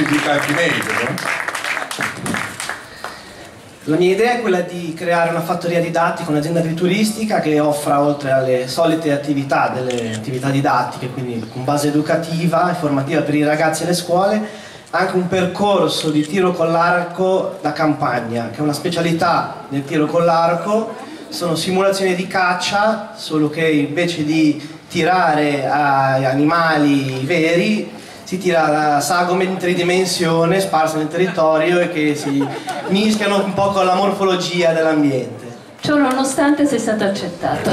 specificarti meglio, no? La mia idea è quella di creare una fattoria didattica, un'azienda agrituristica che offra oltre alle solite attività, delle attività didattiche, quindi con base educativa e formativa per i ragazzi e le scuole, anche un percorso di tiro con l'arco da campagna, che è una specialità del tiro con l'arco, sono simulazioni di caccia, solo che invece di tirare a animali veri si tira sagome in tridimensione sparsa nel territorio e che si mischiano un po' con la morfologia dell'ambiente. Ciò nonostante sei stato accettato.